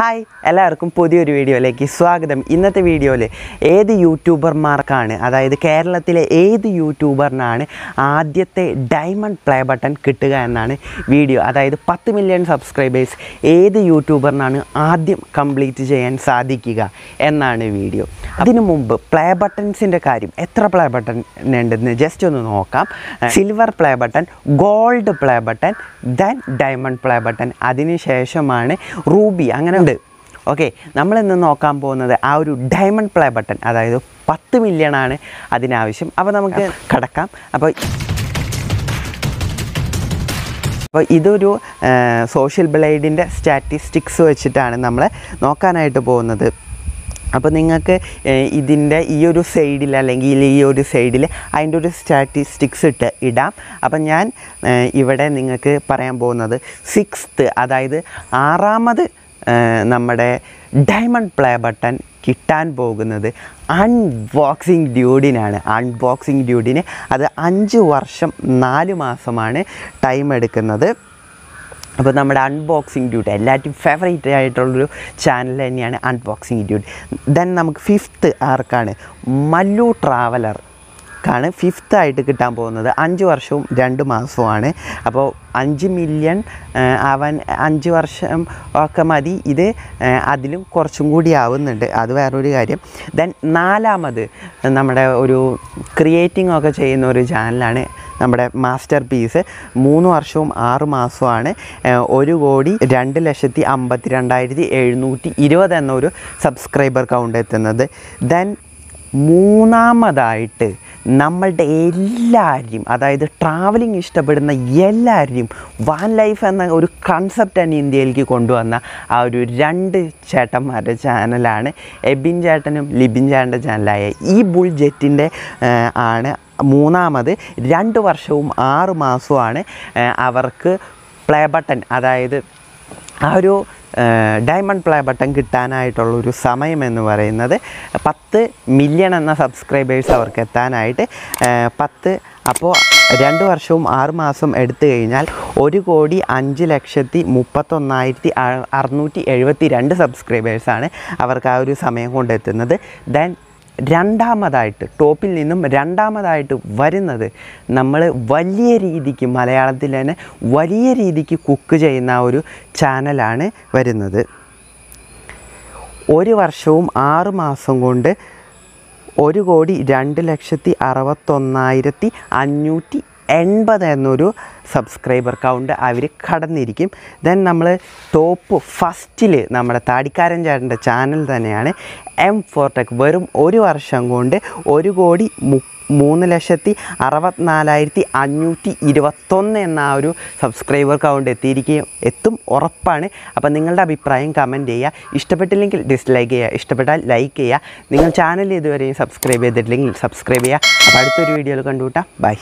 Hi എല്ലാവർക്കും പുതിയൊരു വീഡിയോയിലേക്ക് സ്വാഗതം. ഇന്നത്തെ വീഡിയോയിൽ ഏത് യൂട്യൂബർമാർക്കാണ് അതായത് കേരളത്തിലെ ഏത് യൂട്യൂബറിനാണ് ആദ്യത്തെ ഡയമണ്ട് പ്ലേ ബട്ടൺ കിട്ടുക എന്നാണ് വീഡിയോ. അതായത് പത്ത് മില്യൺ സബ്സ്ക്രൈബേഴ്സ് ഏത് യൂട്യൂബറിനാണ് ആദ്യം കംപ്ലീറ്റ് ചെയ്യാൻ സാധിക്കുക എന്നാണ് വീഡിയോ. അതിനു മുമ്പ് പ്ലേ ബട്ടൺസിന്റെ കാര്യം എത്ര പ്ലേ ബട്ടൺ ഉണ്ടെന്ന് ജസ്റ്റ് ഒന്ന് നോക്കാം. Silver play button gold play button then diamond play button. അതിനുശേഷമാണ് റൂബി. അങ്ങനെ ഓക്കെ നമ്മളിന്ന് നോക്കാൻ പോകുന്നത് ആ ഒരു ഡയമണ്ട് പ്ലേ ബട്ടൺ അതായത് പത്ത് മില്യൺ ആണ് അതിനാവശ്യം. അപ്പോൾ നമുക്ക് കടക്കാം. അപ്പോൾ അപ്പോൾ ഇതൊരു സോഷ്യൽ ബ്ലേഡിന്റെ സ്റ്റാറ്റിസ്റ്റിക്സ് വെച്ചിട്ടാണ് നമ്മൾ നോക്കാനായിട്ട് പോകുന്നത്. അപ്പോൾ നിങ്ങൾക്ക് ഇതിന്റെ ഈ ഒരു സൈഡിൽ അല്ലെങ്കിൽ ഈ ഒരു സൈഡിൽ അതിന്റെ ഒരു സ്റ്റാറ്റിസ്റ്റിക്സ് ഇട്ട് ഇടാം. അപ്പം ഞാൻ ഇവിടെ നിങ്ങൾക്ക് പറയാൻ പോകുന്നത് സിക്സ്ത്ത് അതായത് ആറാമത് നമ്മുടെ ഡയമണ്ട് പ്ലേ ബട്ടൺ കിട്ടാൻ പോകുന്നത് അൺബോക്സിങ് ഡ്യൂഡിനാണ് അൺബോക്സിങ് ഡ്യൂഡിന് അത് അഞ്ച് വർഷം നാല് മാസമാണ് ടൈം എടുക്കുന്നത്. അപ്പോൾ നമ്മുടെ അൺബോക്സിങ് ഡ്യൂട്ടി എല്ലാറ്റും ഫേവറേറ്റ് ആയിട്ടുള്ളൊരു ചാനൽ തന്നെയാണ് അൺബോക്സിങ് ഡ്യൂട്ടി ദെൻ നമുക്ക് ഫിഫ്ത്ത് ആർക്കാണ്? മല്ലു ട്രാവലർ ക്കാണ് ഫിഫ്ത്ത് ആയിട്ട് കിട്ടാൻ പോകുന്നത്. അഞ്ച് വർഷവും രണ്ട് മാസവുമാണ്. അപ്പോൾ അഞ്ച് മില്യൺ അവൻ അഞ്ച് വർഷം ഒക്കെ മതി. ഇത് അതിലും കുറച്ചും കൂടി ആവുന്നുണ്ട്. അത് വേറൊരു കാര്യം. ദെൻ നാലാമത് നമ്മുടെ ഒരു ക്രിയേറ്റിംഗ് ഒക്കെ ചെയ്യുന്ന ഒരു ചാനലാണ് നമ്മുടെ മാസ്റ്റർ പീസ് മൂന്ന് വർഷവും ആറ് മാസവുമാണ്. ഒരു കോടി രണ്ട് ലക്ഷത്തി അമ്പത്തി രണ്ടായിരത്തി എഴുന്നൂറ്റി ഇരുപത് എന്നൊരു സബ്സ്ക്രൈബർ കൗണ്ട് എത്തുന്നത്. ദെൻ മൂന്നാമതായിട്ട് നമ്മളുടെ എല്ലാവരെയും അതായത് ട്രാവലിംഗ് ഇഷ്ടപ്പെടുന്ന എല്ലാവരെയും വാൻ ലൈഫ് എന്ന ഒരു കൺസെപ്റ്റ് തന്നെ ഇന്ത്യയിലേക്ക് കൊണ്ടുവന്ന ആ ഒരു രണ്ട് ചേട്ടന്മാരുടെ ചാനലാണ്. എബിൻ ചേട്ടനും ലിബിൻ ചേട്ടന്റെ ചാനലായ ഈ ബുൾ ജെറ്റിന്റെ ആണ് മൂന്നാമത്. രണ്ട് വർഷവും ആറ് മാസവുമാണ് അവർക്ക് പ്ലേ ബട്ടൺ അതായത് ആ ഒരു ഡയമണ്ട് പ്ലേ ബട്ടൺ കിട്ടാനായിട്ടുള്ളൊരു സമയം എന്ന് പറയുന്നത് പത്ത് മില്യൺ എന്ന സബ്സ്ക്രൈബേഴ്സ് അവർക്ക് എത്താനായിട്ട് പത്ത് അപ്പോൾ രണ്ട് വർഷവും ആറ് മാസം എടുത്തു കഴിഞ്ഞാൽ ഒരു കോടി അഞ്ച് ലക്ഷത്തി മുപ്പത്തൊന്നായിരത്തി അറുന്നൂറ്റി എഴുപത്തി രണ്ട് സബ്സ്ക്രൈബേഴ്സാണ് അവർക്ക് ആ ഒരു സമയം കൊണ്ടെത്തുന്നത് ദെൻ രണ്ടാമതായിട്ട് ടോപ്പിൽ നിന്നും രണ്ടാമതായിട്ട് വരുന്നത് നമ്മൾ വലിയ രീതിക്ക് മലയാളത്തിൽ തന്നെ വലിയ രീതിക്ക് കുക്ക് ചെയ്യുന്ന ഒരു ചാനലാണ് വരുന്നത്. ഒരു വർഷവും ആറ് മാസം കൊണ്ട് ഒരു കോടി രണ്ട് ലക്ഷത്തി അറുപത്തൊന്നായിരത്തി അഞ്ഞൂറ്റി എൺപത് എന്നൊരു സബ്സ്ക്രൈബർ കൗണ്ട് അവർ കടന്നിരിക്കും. ദെൻ നമ്മൾ ടോപ്പ് ഫസ്റ്റിൽ നമ്മുടെ താടിക്കാരൻ ചേട്ടന്റെ ചാനൽ തന്നെയാണ് എം ഫോർടെക് വെറും ഒരു വർഷം കൊണ്ട് ഒരു കോടി മു മൂന്ന് ലക്ഷത്തി അറുപത്തിനാലായിരത്തി അഞ്ഞൂറ്റി ഇരുപത്തൊന്ന് എന്ന ആ ഒരു സബ്സ്ക്രൈബർ കൗണ്ട് എത്തിയിരിക്കുകയും എത്തും ഉറപ്പാണ്. അപ്പോൾ നിങ്ങളുടെ അഭിപ്രായം കമന്റ് ചെയ്യുക ഇഷ്ടപ്പെട്ടില്ലെങ്കിൽ ഡിസ്ലൈക്ക് ചെയ്യുക ഇഷ്ടപ്പെട്ടാൽ ലൈക്ക് ചെയ്യുക നിങ്ങൾ ചാനൽ ഇതുവരെയും സബ്സ്ക്രൈബ് ചെയ്തിട്ടില്ലെങ്കിൽ സബ്സ്ക്രൈബ് ചെയ്യുക അപ്പോൾ അടുത്തൊരു വീഡിയോയിൽ കണ്ടുകൂട്ടാം ബൈ